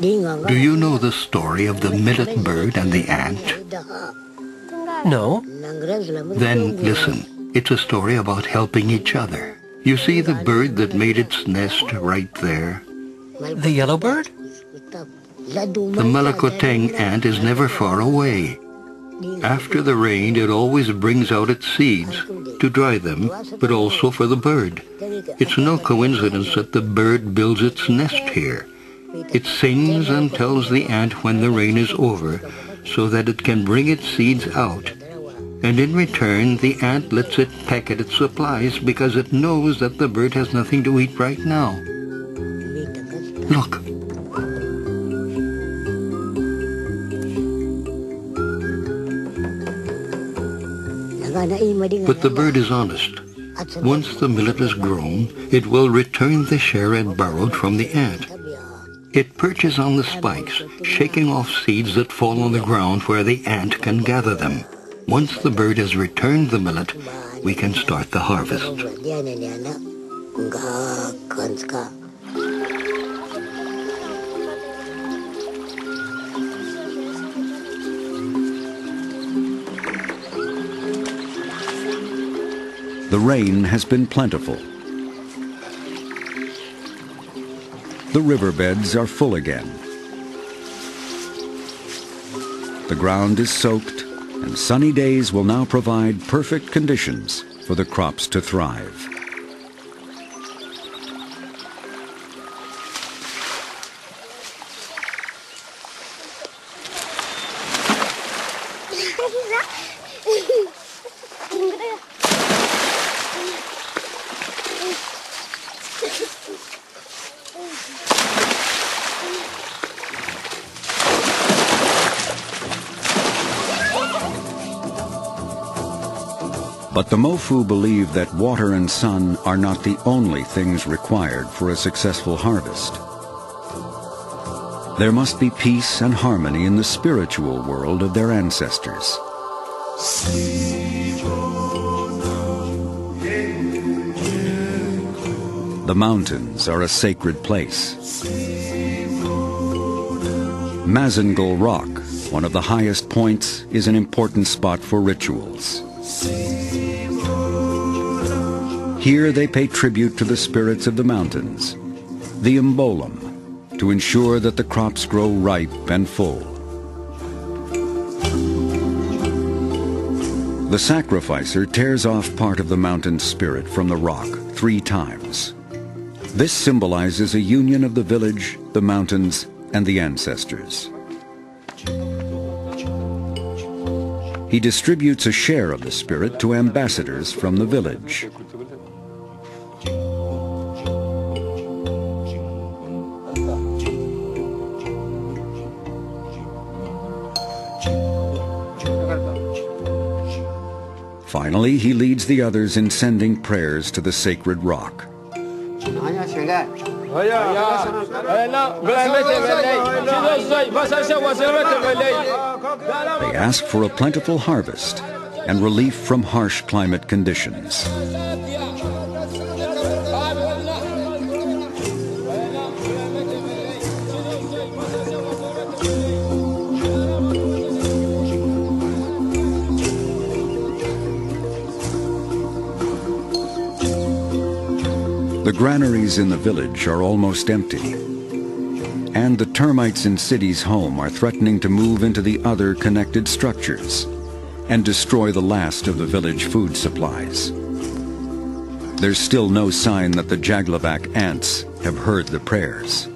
Do you know the story of the millet bird and the ant? No. Then listen. It's a story about helping each other. You see the bird that made its nest right there? The yellow bird? The Malakoteng ant is never far away. After the rain, it always brings out its seeds to dry them, but also for the bird. It's no coincidence that the bird builds its nest here. It sings and tells the ant when the rain is over so that it can bring its seeds out. And in return, the ant lets it peck at its supplies because it knows that the bird has nothing to eat right now. Look, But the bird is honest. Once the millet is grown, it will return the share it borrowed from the ant. It perches on the spikes, shaking off seeds that fall on the ground where the ant can gather them. Once the bird has returned the millet, we can start the harvest. The rain has been plentiful. The riverbeds are full again. The ground is soaked, and sunny days will now provide perfect conditions for the crops to thrive. But the Mofu believe that water and sun are not the only things required for a successful harvest. There must be peace and harmony in the spiritual world of their ancestors. The mountains are a sacred place. Mazengel Rock, one of the highest points, is an important spot for rituals. Here they pay tribute to the spirits of the mountains, the Imbolum, to ensure that the crops grow ripe and full. The sacrificer tears off part of the mountain spirit from the rock three times. This symbolizes a union of the village, the mountains, and the ancestors. He distributes a share of the spirit to ambassadors from the village. Finally, he leads the others in sending prayers to the sacred rock. They ask for a plentiful harvest and relief from harsh climate conditions. The granaries in the village are almost empty. And the termites in City's home are threatening to move into the other connected structures and destroy the last of the village food supplies. There's still no sign that the Jaglavak ants have heard the prayers.